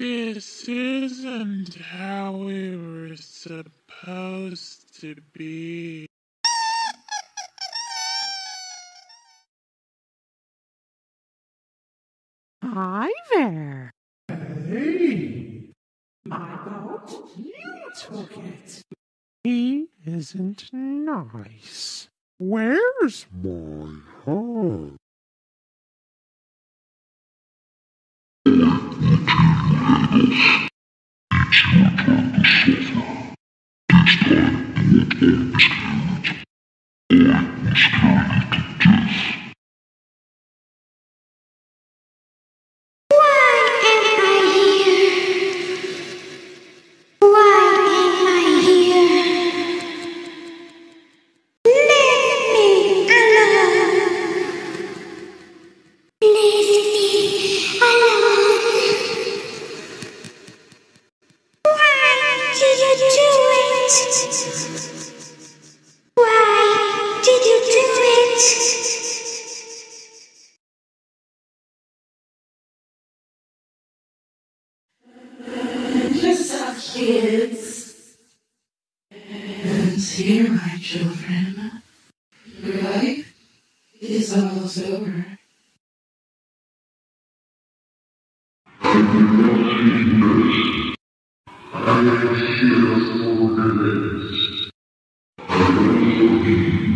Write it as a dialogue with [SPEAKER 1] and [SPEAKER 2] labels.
[SPEAKER 1] This isn't how we were supposed to be.
[SPEAKER 2] Hi there.
[SPEAKER 3] Hey! My boat? You took it.
[SPEAKER 2] He isn't nice. Where's my heart?
[SPEAKER 4] Yeah,
[SPEAKER 3] it's true. kids. And hear my children. Your life is almost over.
[SPEAKER 5] I am here for revenge. I will looking